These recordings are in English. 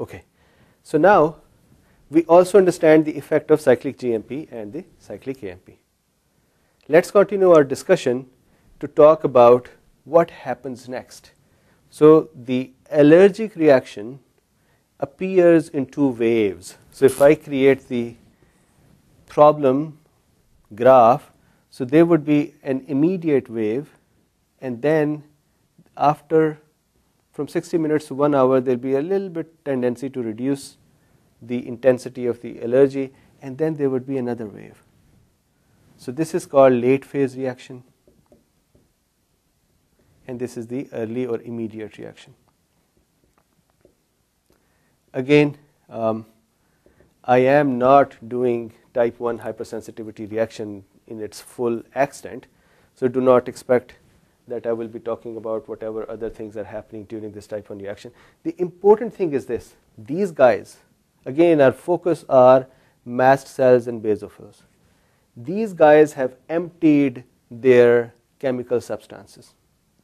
Okay. So now we also understand the effect of cyclic GMP and the cyclic AMP. Let's continue our discussion to talk about what happens next. So the allergic reaction appears in two waves. So if I create the problem graph, so there would be an immediate wave and then after from 60 minutes to 1 hour there will be a little bit tendency to reduce the intensity of the allergy and then there would be another wave. So this is called late phase reaction and this is the early or immediate reaction. Again, um, I am not doing type 1 hypersensitivity reaction in its full extent, so do not expect that I will be talking about whatever other things are happening during this type 1 reaction. The important thing is this, these guys, again our focus are mast cells and basophils. These guys have emptied their chemical substances,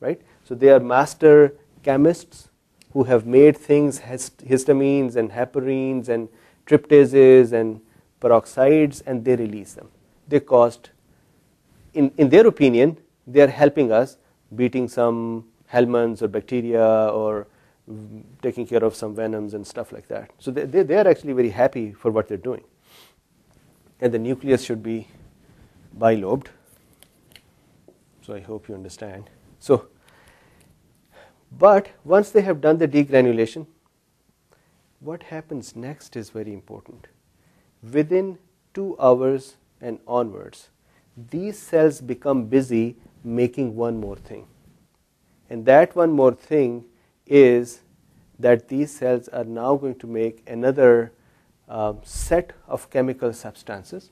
right? So they are master chemists who have made things histamines and heparins and tryptases and peroxides and they release them. They caused, in, in their opinion, they are helping us beating some helminths or bacteria or taking care of some venoms and stuff like that. So they, they, they are actually very happy for what they're doing. And the nucleus should be bilobed. So I hope you understand. So, but once they have done the degranulation, what happens next is very important. Within two hours and onwards, these cells become busy making one more thing. And that one more thing is that these cells are now going to make another uh, set of chemical substances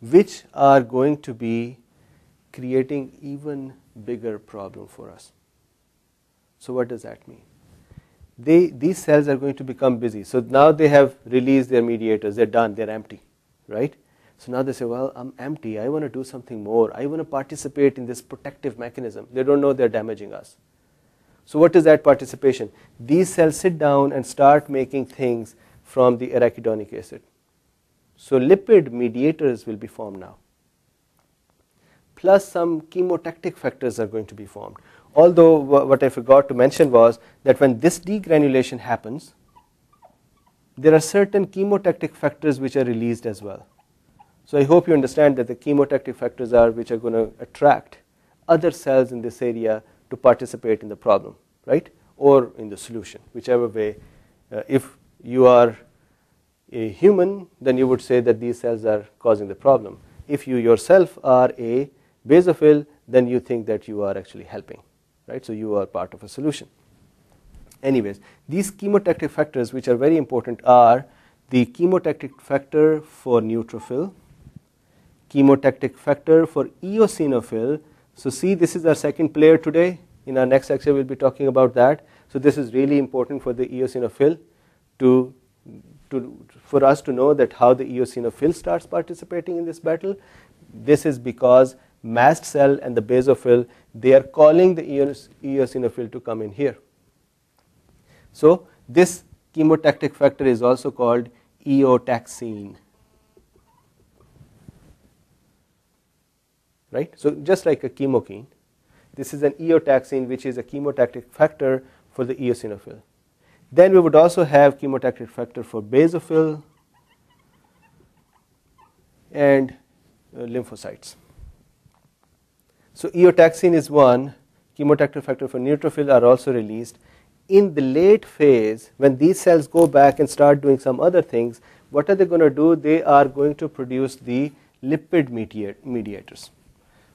which are going to be creating even bigger problem for us. So what does that mean? They, these cells are going to become busy. So now they have released their mediators, they're done, they're empty, right? So now they say, well, I'm empty. I want to do something more. I want to participate in this protective mechanism. They don't know they're damaging us. So what is that participation? These cells sit down and start making things from the arachidonic acid. So lipid mediators will be formed now. Plus some chemotactic factors are going to be formed. Although what I forgot to mention was that when this degranulation happens, there are certain chemotactic factors which are released as well. So I hope you understand that the chemotactic factors are which are going to attract other cells in this area to participate in the problem, right? Or in the solution, whichever way. Uh, if you are a human, then you would say that these cells are causing the problem. If you yourself are a basophil, then you think that you are actually helping, right? So you are part of a solution. Anyways, these chemotactic factors, which are very important, are the chemotactic factor for neutrophil, chemotactic factor for eosinophil. So see this is our second player today. In our next lecture we'll be talking about that. So this is really important for the eosinophil to, to, for us to know that how the eosinophil starts participating in this battle. This is because mast cell and the basophil they are calling the eos, eosinophil to come in here. So this chemotactic factor is also called eotaxin. Right? So just like a chemokine, this is an eotaxin which is a chemotactic factor for the eosinophil. Then we would also have chemotactic factor for basophil and uh, lymphocytes. So eotaxin is one, chemotactic factor for neutrophil are also released. In the late phase, when these cells go back and start doing some other things, what are they going to do? They are going to produce the lipid mediators.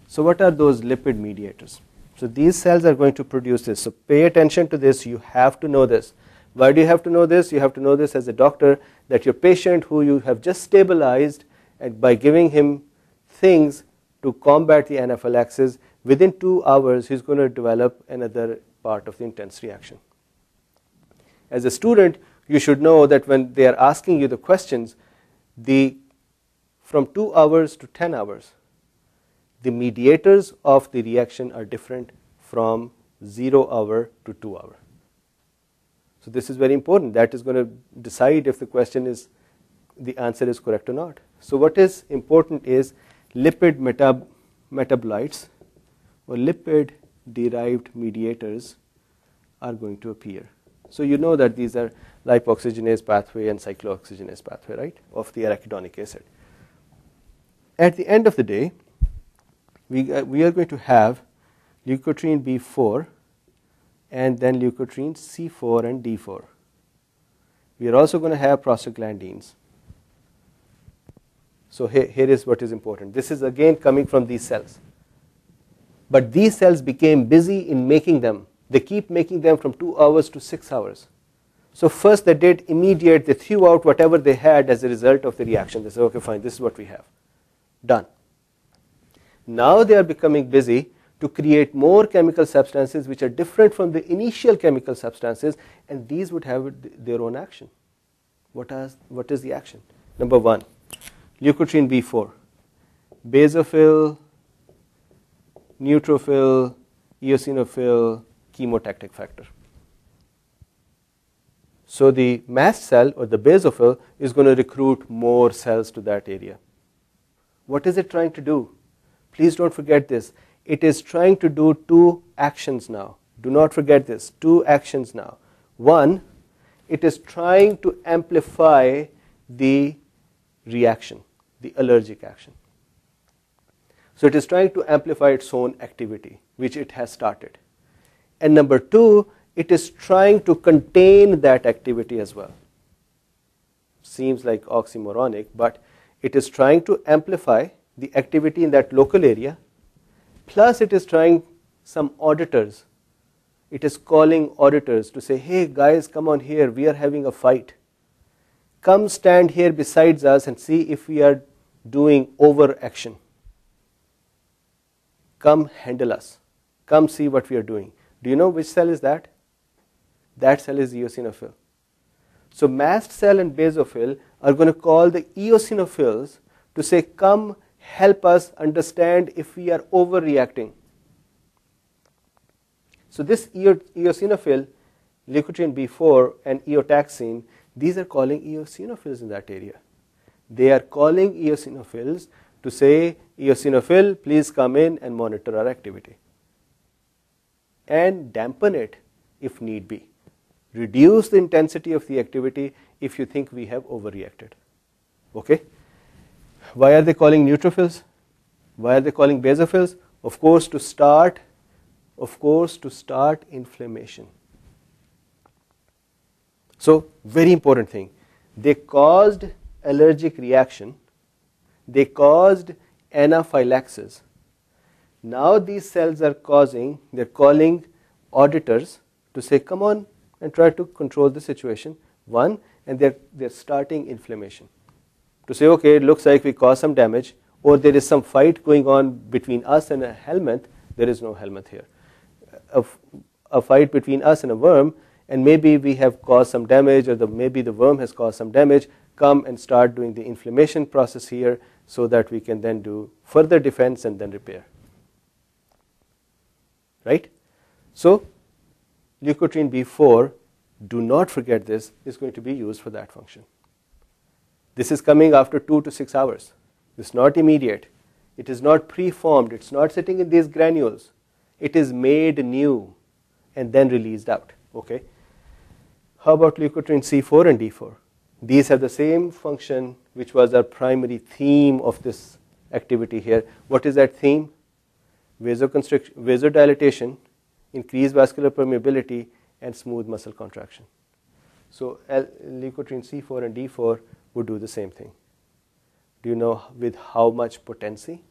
So what are those lipid mediators? So these cells are going to produce this. So pay attention to this. You have to know this. Why do you have to know this? You have to know this as a doctor that your patient who you have just stabilized and by giving him things to combat the anaphylaxis, within two hours he's going to develop another part of the intense reaction. As a student, you should know that when they are asking you the questions, the from two hours to 10 hours, the mediators of the reaction are different from 0 hour to 2 hour. So this is very important. That is going to decide if the question is the answer is correct or not. So what is important is lipid metab metabolites or lipid derived mediators are going to appear. So you know that these are lipoxygenase pathway and cyclooxygenase pathway, right, of the arachidonic acid. At the end of the day, we, uh, we are going to have leukotriene B4 and then leukotriene C4 and D4. We are also going to have prostaglandins. So here, here is what is important. This is again coming from these cells. But these cells became busy in making them. They keep making them from 2 hours to 6 hours. So first they did immediate, they threw out whatever they had as a result of the reaction. They said, okay, fine, this is what we have. Done. Now they are becoming busy to create more chemical substances which are different from the initial chemical substances and these would have their own action. What, has, what is the action? Number one, leukotriene B4, basophil, neutrophil, eosinophil, chemotactic factor. So the mast cell or the basophil is going to recruit more cells to that area. What is it trying to do? Please don't forget this. It is trying to do two actions now. Do not forget this. Two actions now. One, it is trying to amplify the reaction, the allergic action. So it is trying to amplify its own activity, which it has started. And number two, it is trying to contain that activity as well. Seems like oxymoronic, but it is trying to amplify the activity in that local area, plus it is trying some auditors. It is calling auditors to say, hey guys, come on here, we are having a fight. Come stand here besides us and see if we are doing overaction. Come handle us. Come see what we are doing. Do you know which cell is that? That cell is eosinophil. So mast cell and basophil are going to call the eosinophils to say, come help us understand if we are overreacting. So this eosinophil, leukotriene B4 and eotaxin, these are calling eosinophils in that area. They are calling eosinophils to say, eosinophil, please come in and monitor our activity. And dampen it if need be. Reduce the intensity of the activity if you think we have overreacted. Okay? Why are they calling neutrophils? Why are they calling basophils? Of course, to start, of course, to start inflammation. So, very important thing. They caused allergic reaction. They caused anaphylaxis. Now these cells are causing, they're calling auditors to say, come on and try to control the situation. One, and they're, they're starting inflammation to say, okay, it looks like we caused some damage, or there is some fight going on between us and a helminth. There is no helminth here. A, a fight between us and a worm, and maybe we have caused some damage, or the, maybe the worm has caused some damage. Come and start doing the inflammation process here so that we can then do further defense and then repair. Right? So, leukotriene B4, do not forget this, is going to be used for that function. This is coming after 2 to 6 hours. It's not immediate. It is not preformed. It's not sitting in these granules. It is made new and then released out. Okay. How about leukotriene C4 and D4? These have the same function which was our primary theme of this activity here. What is that theme? Vasoconstriction, vasodilatation, increased vascular permeability, and smooth muscle contraction. So leukotriene C4 and D4 would do the same thing. Do you know with how much potency?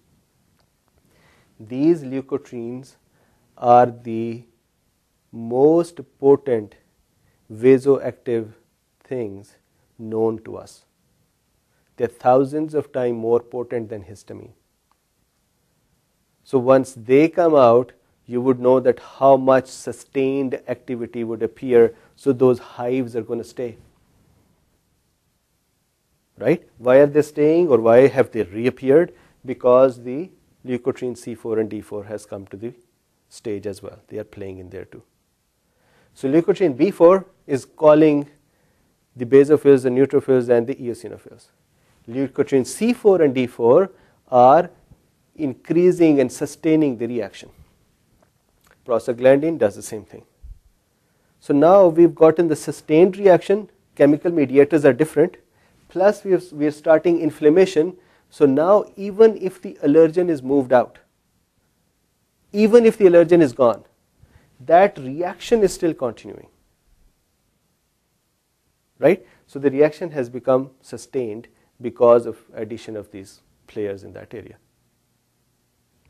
These leukotrienes are the most potent vasoactive things known to us. They're thousands of times more potent than histamine. So once they come out, you would know that how much sustained activity would appear, so those hives are going to stay right? Why are they staying or why have they reappeared? Because the leukotriene C4 and D4 has come to the stage as well. They are playing in there too. So leukotriene B4 is calling the basophils, the neutrophils, and the eosinophils. Leukotriene C4 and D4 are increasing and sustaining the reaction. Prostaglandin does the same thing. So now we've gotten the sustained reaction, chemical mediators are different, plus we, we are starting inflammation. So now even if the allergen is moved out, even if the allergen is gone, that reaction is still continuing. Right? So the reaction has become sustained because of addition of these players in that area.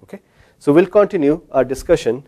Okay? So we'll continue our discussion